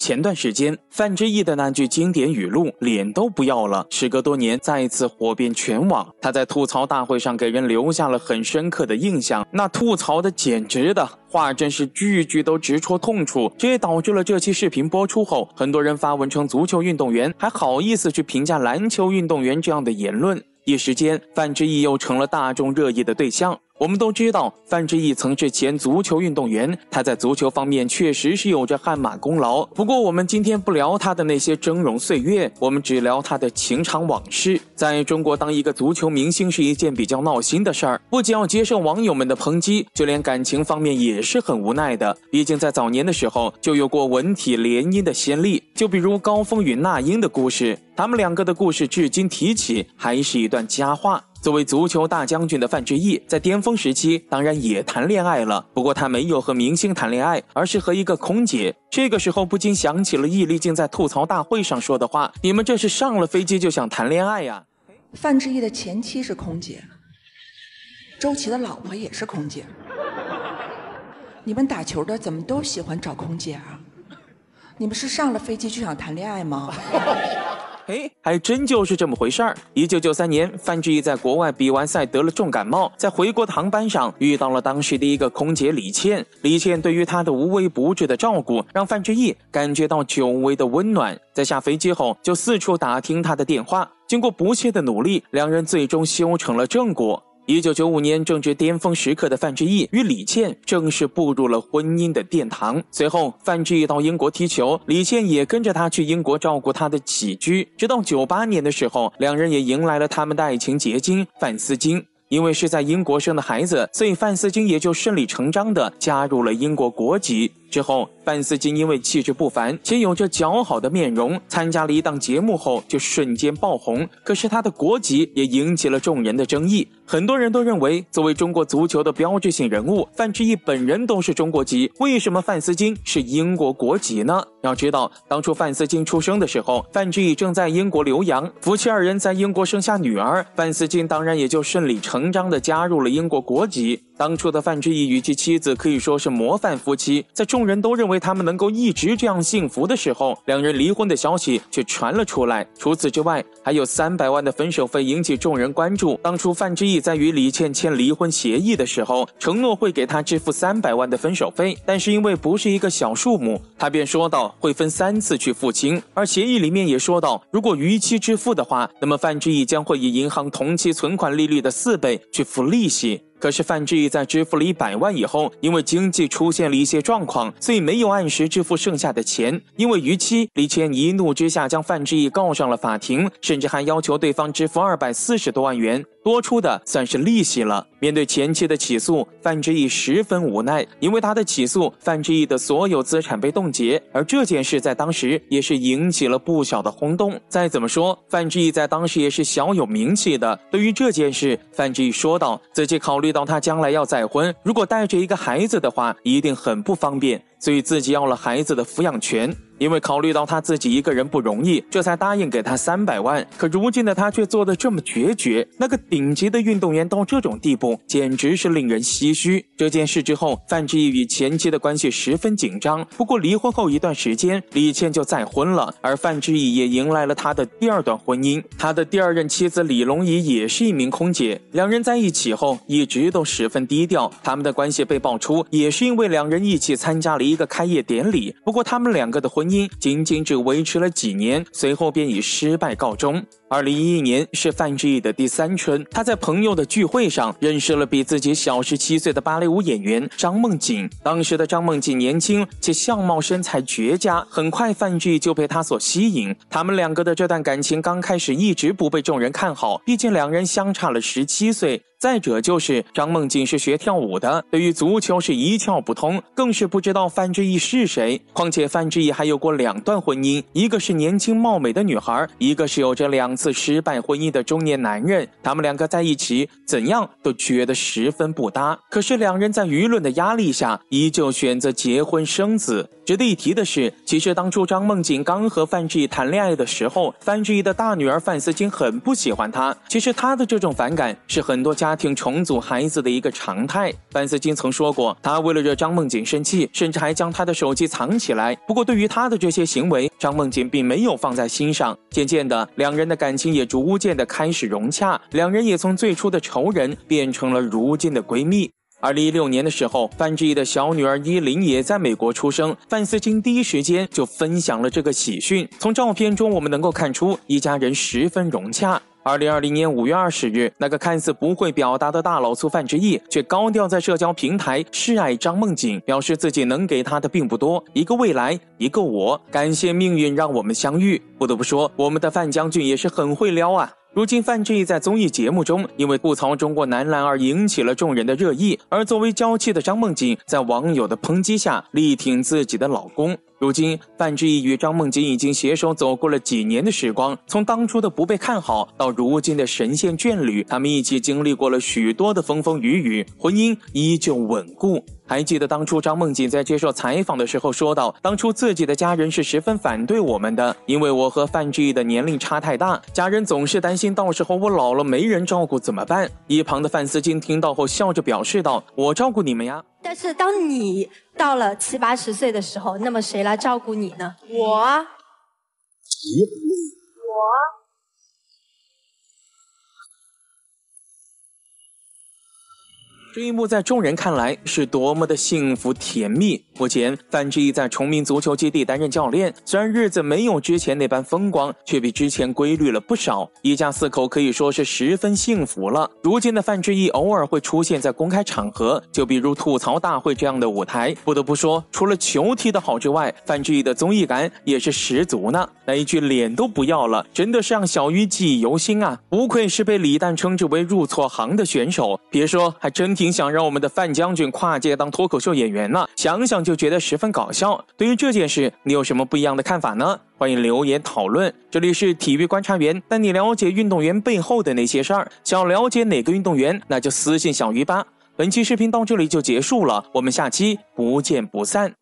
前段时间，范志毅的那句经典语录“脸都不要了”，时隔多年再次火遍全网。他在吐槽大会上给人留下了很深刻的印象，那吐槽的简直的话真是句句都直戳痛处。这也导致了这期视频播出后，很多人发文称足球运动员还好意思去评价篮球运动员这样的言论，一时间范志毅又成了大众热议的对象。我们都知道，范志毅曾是前足球运动员，他在足球方面确实是有着汗马功劳。不过，我们今天不聊他的那些峥嵘岁月，我们只聊他的情场往事。在中国，当一个足球明星是一件比较闹心的事儿，不仅要接受网友们的抨击，就连感情方面也是很无奈的。毕竟在早年的时候就有过文体联姻的先例，就比如高峰与那英的故事，他们两个的故事至今提起还是一段佳话。作为足球大将军的范志毅，在巅峰时期当然也谈恋爱了，不过他没有和明星谈恋爱，而是和一个空姐。这个时候不禁想起了易立竞在吐槽大会上说的话：“你们这是上了飞机就想谈恋爱呀？”范志毅的前妻是空姐，周琦的老婆也是空姐。你们打球的怎么都喜欢找空姐啊？你们是上了飞机就想谈恋爱吗？哎，还真就是这么回事儿。一九九三年，范志毅在国外比完赛得了重感冒，在回国的航班上遇到了当时的一个空姐李倩。李倩对于他的无微不至的照顾，让范志毅感觉到久违的温暖。在下飞机后，就四处打听他的电话。经过不懈的努力，两人最终修成了正果。一九九五年，正值巅峰时刻的范志毅与李倩正式步入了婚姻的殿堂。随后，范志毅到英国踢球，李倩也跟着他去英国照顾他的起居。直到九八年的时候，两人也迎来了他们的爱情结晶范思金。因为是在英国生的孩子，所以范思金也就顺理成章地加入了英国国籍。之后，范思金因为气质不凡且有着姣好的面容，参加了一档节目后就瞬间爆红。可是他的国籍也引起了众人的争议。很多人都认为，作为中国足球的标志性人物，范志毅本人都是中国籍，为什么范思金是英国国籍呢？要知道，当初范思金出生的时候，范志毅正在英国留洋，夫妻二人在英国生下女儿，范思金当然也就顺理成章的加入了英国国籍。当初的范志毅与其妻子可以说是模范夫妻，在中众人都认为他们能够一直这样幸福的时候，两人离婚的消息却传了出来。除此之外，还有三百万的分手费引起众人关注。当初范志毅在与李倩签离婚协议的时候，承诺会给她支付三百万的分手费，但是因为不是一个小数目，他便说道会分三次去付清。而协议里面也说到，如果逾期支付的话，那么范志毅将会以银行同期存款利率的四倍去付利息。可是范志毅在支付了一百万以后，因为经济出现了一些状况，所以没有按时支付剩下的钱。因为逾期，李谦一怒之下将范志毅告上了法庭，甚至还要求对方支付二百四十多万元。多出的算是利息了。面对前妻的起诉，范志毅十分无奈，因为他的起诉，范志毅的所有资产被冻结，而这件事在当时也是引起了不小的轰动。再怎么说，范志毅在当时也是小有名气的。对于这件事，范志毅说道：“自己考虑到他将来要再婚，如果带着一个孩子的话，一定很不方便，所以自己要了孩子的抚养权。”因为考虑到他自己一个人不容易，这才答应给他三百万。可如今的他却做的这么决绝，那个顶级的运动员到这种地步，简直是令人唏嘘。这件事之后，范志毅与前妻的关系十分紧张。不过离婚后一段时间，李倩就再婚了，而范志毅也迎来了他的第二段婚姻。他的第二任妻子李龙怡也是一名空姐，两人在一起后一直都十分低调。他们的关系被爆出，也是因为两人一起参加了一个开业典礼。不过他们两个的婚。仅仅只维持了几年，随后便以失败告终。二零一一年是范志毅的第三春，他在朋友的聚会上认识了比自己小十七岁的芭蕾舞演员张梦瑾。当时的张梦瑾年轻且相貌身材绝佳，很快范志毅就被她所吸引。他们两个的这段感情刚开始一直不被众人看好，毕竟两人相差了十七岁。再者就是张梦瑾是学跳舞的，对于足球是一窍不通，更是不知道范志毅是谁。况且范志毅还有过两段婚姻，一个是年轻貌美的女孩，一个是有着两。次失败婚姻的中年男人，他们两个在一起怎样都觉得十分不搭。可是两人在舆论的压力下，依旧选择结婚生子。值得一提的是，其实当初张梦景刚和范志毅谈恋爱的时候，范志毅的大女儿范思金很不喜欢他。其实他的这种反感是很多家庭重组孩子的一个常态。范思金曾说过，他为了惹张梦景生气，甚至还将他的手机藏起来。不过对于他的这些行为，张梦景并没有放在心上。渐渐的，两人的感感情也逐渐的开始融洽，两人也从最初的仇人变成了如今的闺蜜。二零一六年的时候，范志毅的小女儿依琳也在美国出生。范思金第一时间就分享了这个喜讯。从照片中我们能够看出，一家人十分融洽。二零二零年五月二十日，那个看似不会表达的大老粗范志毅，却高调在社交平台示爱张梦景，表示自己能给他的并不多，一个未来，一个我，感谢命运让我们相遇。不得不说，我们的范将军也是很会撩啊。如今，范志毅在综艺节目中因为吐槽中国男篮而引起了众人的热议，而作为娇妻的张梦景，在网友的抨击下力挺自己的老公。如今，范志毅与张梦景已经携手走过了几年的时光，从当初的不被看好到如今的神仙眷侣，他们一起经历过了许多的风风雨雨，婚姻依旧稳固。还记得当初张梦景在接受采访的时候说道，当初自己的家人是十分反对我们的，因为我和范志毅的年龄差太大，家人总是担心到时候我老了没人照顾怎么办。一旁的范思金听到后笑着表示道：“我照顾你们呀。”但是当你到了七八十岁的时候，那么谁来照顾你呢？我，我。这一幕在众人看来是多么的幸福甜蜜。目前，范志毅在崇明足球基地担任教练，虽然日子没有之前那般风光，却比之前规律了不少。一家四口可以说是十分幸福了。如今的范志毅偶尔会出现在公开场合，就比如吐槽大会这样的舞台。不得不说，除了球踢得好之外，范志毅的综艺感也是十足呢。那一句脸都不要了，真的是让小鱼记忆犹新啊！不愧是被李诞称之为入错行的选手。别说，还真。挺想让我们的范将军跨界当脱口秀演员呢，想想就就觉得十分搞笑。对于这件事，你有什么不一样的看法呢？欢迎留言讨论。这里是体育观察员，带你了解运动员背后的那些事儿。想了解哪个运动员，那就私信小鱼吧。本期视频到这里就结束了，我们下期不见不散。